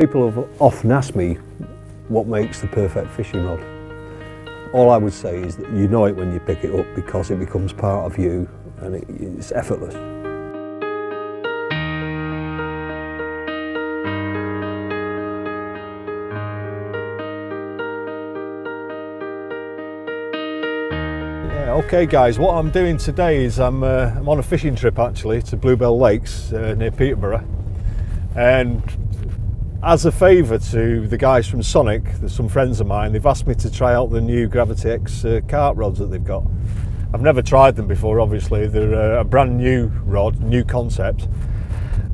People have often asked me what makes the perfect fishing rod. All I would say is that you know it when you pick it up because it becomes part of you and it, it's effortless. Okay guys, what I'm doing today is I'm, uh, I'm on a fishing trip actually to Bluebell Lakes uh, near Peterborough and as a favour to the guys from Sonik, there's some friends of mine, they've asked me to try out the new Gravity X uh, carp rods that they've got. I've never tried them before, obviously. They're uh, a brand new rod, new concept.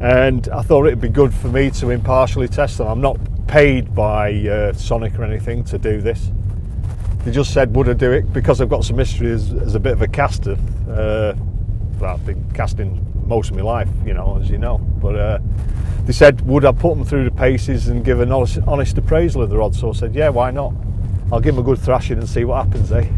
And I thought it'd be good for me to impartially test them. I'm not paid by uh, Sonik or anything to do this. They just said, would I do it? Because I've got some history as, as a bit of a caster. Uh, I've been casting most of my life, you know, as you know. But uh, they said, would I put them through the paces and give an honest, honest appraisal of the rod? So I said, yeah, why not? I'll give them a good thrashing and see what happens, eh?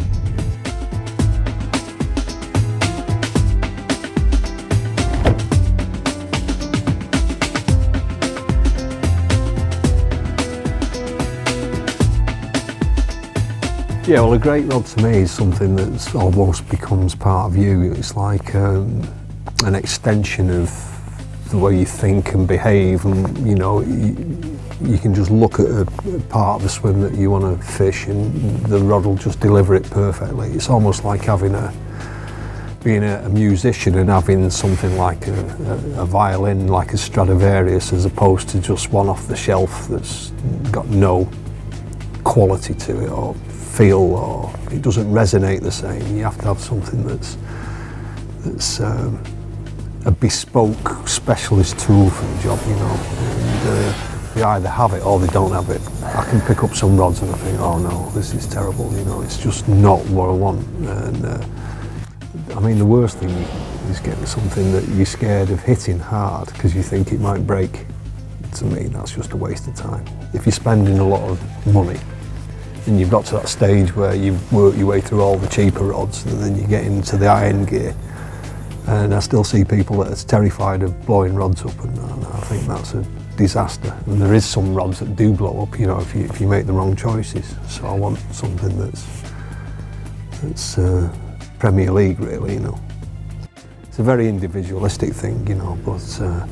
Yeah, well, a great rod to me is something that almost becomes part of you. It's like um, an extension of the way you think and behave, and you know, you, you can just look at a, part of the swim that you want to fish, and the rod will just deliver it perfectly. It's almost like having a being a, a musician and having something like a, a, a violin, like a Stradivarius, as opposed to just one off the shelf that's got no quality to it or feel or it doesn't resonate the same. You have to have something that's that's um, a bespoke specialist tool for the job, you know. And, uh, they either have it or they don't have it. I can pick up some rods and I think, oh no, this is terrible, you know, it's just not what I want. And uh, I mean, the worst thing is getting something that you're scared of hitting hard because you think it might break. To me, that's just a waste of time. If you're spending a lot of money and you've got to that stage where you've worked your way through all the cheaper rods and then you get into the high-end gear and I still see people that are terrified of blowing rods up and, and I think that's a disaster and there is some rods that do blow up you know if you, if you make the wrong choices so I want something that's that's uh, Premier League really you know it's a very individualistic thing you know but uh,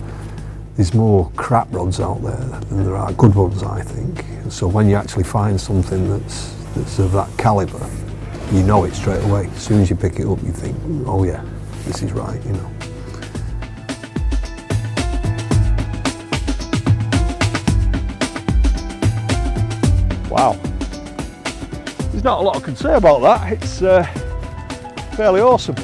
there's more crap rods out there than there are good ones, I think. So when you actually find something that's, that's of that calibre, you know it straight away. As soon as you pick it up, you think, oh yeah, this is right, you know. Wow. There's not a lot I can say about that. It's uh, fairly awesome.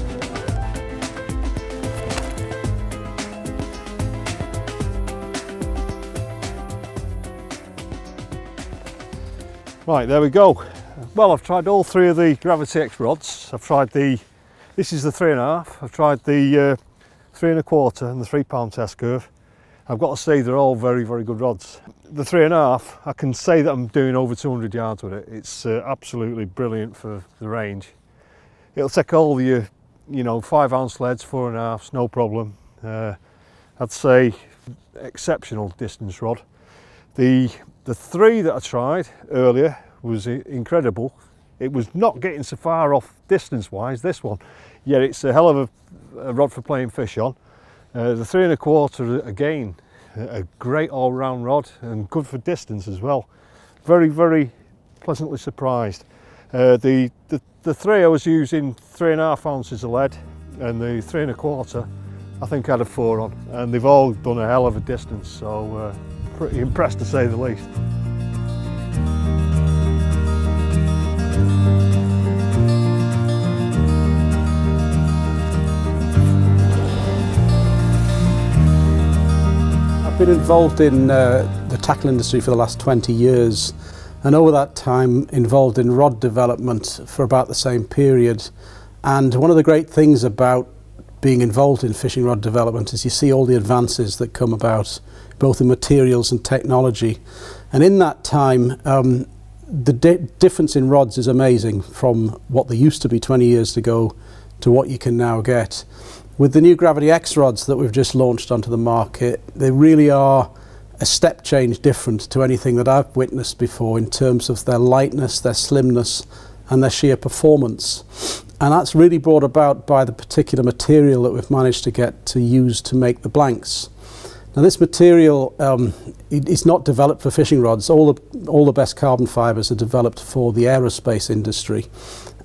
Right, there we go. Well, I've tried all three of the Gravity X rods. I've tried the, this is the three and a half. I've tried the uh, three and a quarter and the three pound test curve. I've got to say they're all very, very good rods. The three and a half, I can say that I'm doing over 200 yards with it. It's uh, absolutely brilliant for the range. It'll take all your, you know, five ounce leads, four and a half, no problem. Uh, I'd say exceptional distance rod. The the three that I tried earlier was incredible. It was not getting so far off distance wise, this one, yet it's a hell of a, a rod for playing fish on. Uh, the three and a quarter, again, a great all round rod and good for distance as well. Very, very pleasantly surprised. Uh, the, the, the three I was using three and a half ounces of lead and the three and a quarter I think had a four on and they've all done a hell of a distance so uh, pretty impressed to say the least. I've been involved in uh, the tackle industry for the last 20 years and over that time involved in rod development for about the same period and one of the great things about being involved in fishing rod development is you see all the advances that come about both in materials and technology. And in that time, um, the di difference in rods is amazing from what they used to be 20 years ago to what you can now get. With the new Gravity X rods that we've just launched onto the market, they really are a step change different to anything that I've witnessed before in terms of their lightness, their slimness, and their sheer performance. And that's really brought about by the particular material that we've managed to get to use to make the blanks. Now this material um, is not developed for fishing rods. All the, all the best carbon fibres are developed for the aerospace industry.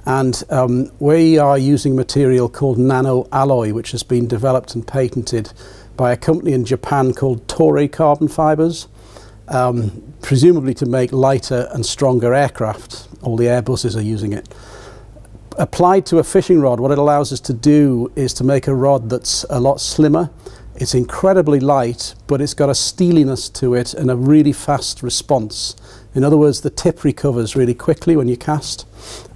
And um, we are using material called nano alloy, which has been developed and patented by a company in Japan called Toray Carbon Fibres, um, presumably to make lighter and stronger aircraft. All the Airbuses are using it. Applied to a fishing rod, what it allows us to do is to make a rod that's a lot slimmer. It's incredibly light, but it's got a steeliness to it and a really fast response. In other words, the tip recovers really quickly when you cast.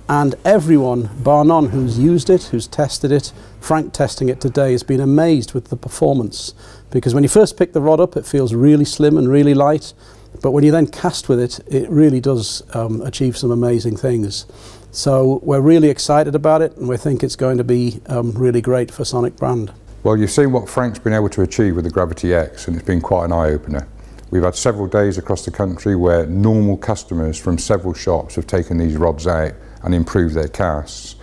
And everyone, bar none, who's used it, who's tested it, Frank testing it today, has been amazed with the performance. Because when you first pick the rod up, it feels really slim and really light. But when you then cast with it, it really does um, achieve some amazing things. So we're really excited about it and we think it's going to be um, really great for Sonik brand. Well, you've seen what Frank's been able to achieve with the Gravity X and it's been quite an eye-opener. We've had several days across the country where normal customers from several shops have taken these rods out and improve their casts.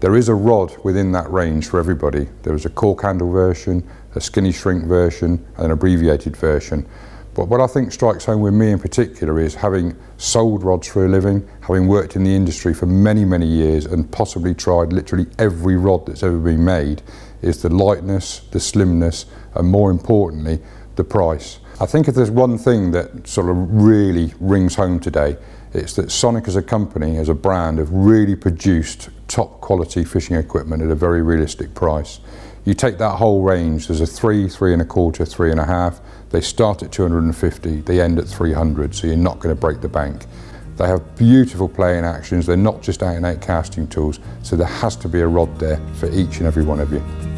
There is a rod within that range for everybody. There is a cork handle version, a skinny shrink version and an abbreviated version. But what I think strikes home with me in particular is having sold rods for a living, having worked in the industry for many, many years and possibly tried literally every rod that's ever been made, is the lightness, the slimness, and more importantly, the price. I think if there's one thing that sort of really rings home today, it's that Sonik as a company, as a brand, have really produced top quality fishing equipment at a very realistic price. You take that whole range, there's a three, three and a quarter, three and a half, they start at 250, they end at 300, so you're not going to break the bank. They have beautiful playing actions, they're not just out and out casting tools, so there has to be a rod there for each and every one of you.